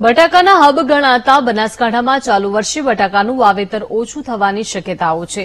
બટાકાના hub ગણાતા બનાસકાંઠામાં ચાલુ વર્ષે બટાકાનું વાવેતર ઓછું થવાની શક્યતાઓ છે.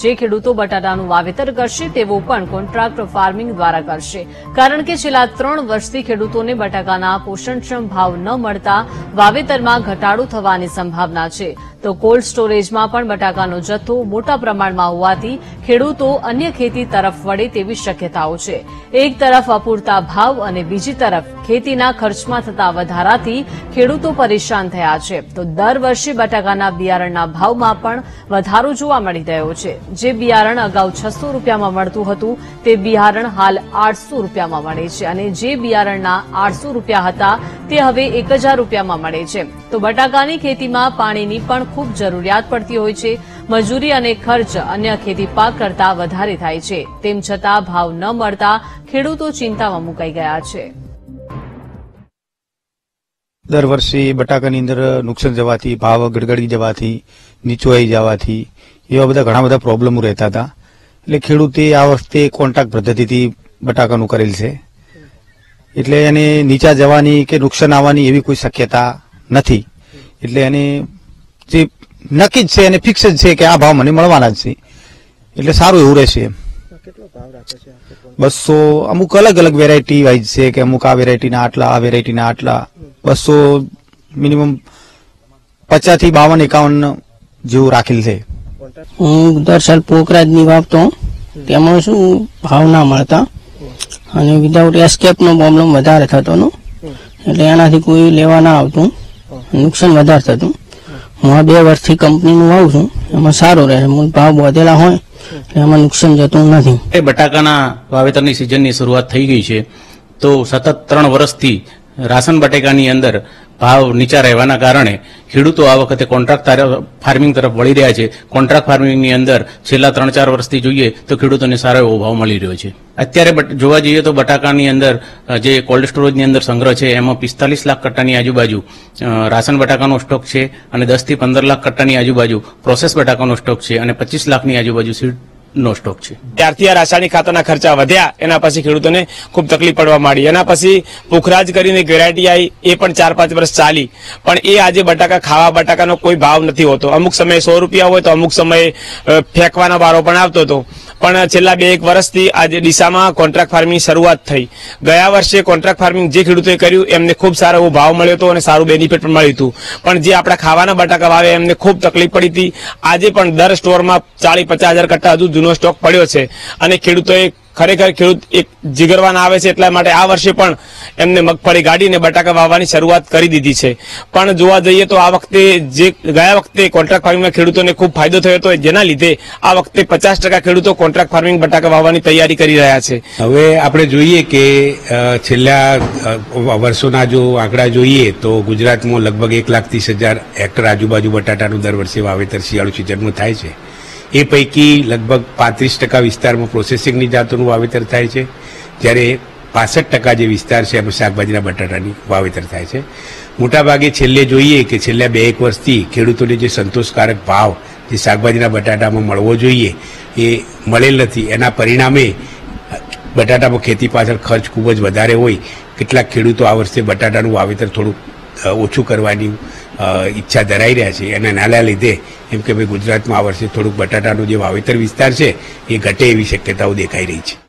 જે ખેડૂતો બટાટાનું વાવેતર કરશે, તેઓ પણ કોન્ટ્રાક્ટ ફાર્મિંગ દ્વારા કરશે. કારણ કે છેલ્લા ત્રણ વર્ષથી ખેડૂતોને બટાકાના પોષણક્ષમ ભાવ ન મળતા વાવેતરમાં ઘટાડો થવાની સંભાવના છે. તો કોલ્ડ સ્ટોરેજમાં પણ બટાકાનો જથ્થો મોટા પ્રમાણમાં હોવાથી ખેડૂતો અન્ય ખેતી તરફ વળે તેવી શક્યતાઓ છે. એક તરફ અપૂરતા ભાવ અને બીજી તરફ ખેતીના ખર્ચમાં થતા વધારાથી ખેડૂતો પરેશાન થયા છે. તો દર વર્ષે બટાકાના બિયારણના ભાવમાં પણ વધારો જોવા મળી રહ્યો છે. જે બિયારણ અગાઉ છસો રૂપિયામાં મળતું હતું, તે બિયારણ હાલ આઠસો રૂપિયામાં મળે છે અને જે બિયારણના આઠસો રૂપિયા હતા, તે હવે એક હજાર રૂપિયામાં મળે છે. તો બટાકાની ખેતીમાં પાણીની પણ ખૂબ જરૂરિયાત પડતી હોય છે. મજૂરી અને ખર્ચ અન્ય ખેતી પાક કરતા વધારે થાય છે. તેમ છતાં ભાવ ન મળતા ખેડૂતો ચિંતામાં મુકાઈ ગયા છે. દર વર્ષે બટાકાની અંદર નુકસાન જવાથી, ભાવ ગડગડી જવાથી નીચોઈ જવાથી એવા બધા ઘણા બધા પ્રોબ્લેમો રહેતા હતા. એટલે ખેડૂતે આ વખતે કોન્ટ્રાક્ટ પદ્ધતિથી બટાકાનું કરેલ છે. એટલે એને નીચા જવાની કે નુકસાન આવવાની એવી કોઈ શક્યતા નથી. એટલે એને જે નક્કી જ છે અને ફિક્સ જ છે કે આ ભાવ મને મળવાના જ છે. એટલે સારું એવું રહેશે એમ. બસો અમુક અલગ અલગ વેરાયટી વાઇઝ છે કે અમુક આ વેરાયટીના આટલા, આ વેરાયટીના આટલા. બસો મિનિમમ પચાસથી બાવન એકાવન જેવું રાખેલ છે. હું દર સાલ પોકરાજની વાપતો તેમાં શું ભાવ ના મળતા. અને વિધાઉટ એસ્કેપનો પ્રોબ્લેમ વધારે થતો નો. એટલે એનાથી કોઈ લેવા ના આવતું. નુકસાન વધારે થતું. હું આ બે વર્ષથી કંપનીનું વાવું છું. એમાં સારું રહે. મૂળ ભાવ વધેલા હોય એટલે એમાં નુકસાન જતું નથી. એ બટાકાના વાવેતરની સિઝનની શરૂઆત થઈ ગઈ છે. તો સતત ત્રણ વર્ષથી રાશન બટાકાની અંદર ભાવ નીચા રહેવાના કારણે ખેડૂતો આ વખતે કોન્ટ્રાક્ટ ફાર્મિંગ તરફ વળી રહ્યા છે. કોન્ટ્રાક્ટ ફાર્મિંગની અંદર છેલ્લા ત્રણ ચાર વર્ષથી જોઈએ તો ખેડૂતોને સારો એવો ભાવ મળી રહ્યો છે. અત્યારે જોવા જઈએ તો બટાકાની અંદર જે કોલ્ડ સ્ટોરેજની અંદર સંગ્રહ છે, એમાં પિસ્તાલીસ લાખ કટ્ટાની આજુબાજુ રાશન બટાકાનો સ્ટોક છે અને દસથી પંદર લાખ કટ્ટાની આજુબાજુ પ્રોસેસ બટાકાનો સ્ટોક છે અને પચીસ લાખની આજુબાજુ સીડ નો સ્ટોક છે. ત્યારથી આ રાસાયણિક ખાતરના ખર્ચા વધ્યા. એના પછી ખેડૂતોને ખૂબ તકલીફ પડવા માંડી. એના પછી પુખરાજ કરીને વેરાયટી આવી એ પણ ચાર પાંચ વર્ષ ચાલી. પણ એ આજે બટાકા, ખાવા બટાકાનો કોઈ ભાવ નથી હોતો. અમુક સમયે સો રૂપિયા હોય તો અમુક સમયે ફેંકવાનો વારો પણ આવતો હતો. પણ છેલ્લા બે એક વર્ષથી આજે ડીસામાં કોન્ટ્રાક્ટ ફાર્મિંગ શરૂઆત થઈ. ગયા વર્ષે કોન્ટ્રાક્ટ ફાર્મિંગ જે ખેડૂતોએ કર્યું, એમને ખૂબ સારો એવો ભાવ મળ્યો હતો અને સારું બેનિફિટ પણ મળ્યું હતું. પણ જે આપણા ખાવાના બટાકા વાવે એમને ખૂબ તકલીફ પડી હતી. આજે પણ દર સ્ટોરમાં ચાલીસ પચાસ હજાર કટ્ટા હજુ જૂનો સ્ટોક પડ્યો છે. અને ખેડૂતોએ ખરેખર ખેડૂત એક જીગરવાના આવે છે એટલા માટે આ વર્ષે પણ એમને મગફળી ગાડીને બટાકા વાવવાની શરૂઆત કરી દીધી છે. પણ જોવા જઈએ તો આ વખતે જે ગયા વખતે કોન્ટ્રાક્ટ ફાર્મિંગના ખેડૂતોને ખૂબ ફાયદો થયો હતો, જેના લીધે આ વખતે પચાસ ખેડૂતો કોન્ટ્રાક્ટ ફાર્મિંગ બટાકા વાવવાની તૈયારી કરી રહ્યા છે. હવે આપણે જોઈએ કે છેલ્લા વર્ષોના જો આંકડા જોઈએ તો ગુજરાતમાં લગભગ એક લાખ ત્રીસ હજાર હેક્ટર આજુબાજુ બટાટાનું દર વર્ષે વાવેતર શિયાળુ સિઝનમાં થાય છે. એ પૈકી લગભગ પાંત્રીસ ટકા વિસ્તારમાં પ્રોસેસિંગની જાતોનું વાવેતર થાય છે. જ્યારે પાસઠ ટકા જે વિસ્તાર છે, એમાં શાકભાજીના બટાટાની વાવેતર થાય છે. મોટાભાગે છેલ્લે જોઈએ કે છેલ્લા બે એક વર્ષથી ખેડૂતોને જે સંતોષકારક ભાવ જે શાકભાજીના બટાટામાં મળવો જોઈએ, એ મળેલ નથી. એના પરિણામે બટાટામાં ખેતી પાછળ ખર્ચ ખૂબ જ વધારે હોય. કેટલાક ખેડૂતો આ વર્ષે બટાટાનું વાવેતર થોડું ઓછું કરવાની ઈચ્છા ધરાઈ રહ્યા છે. અને નાના લીધે એમ કે ભાઈ ગુજરાતમાં આ વર્ષે થોડુંક બટાટાનું જે વાવેતર વિસ્તાર છે, એ ઘટે એવી શક્યતાઓ દેખાઈ રહી છે.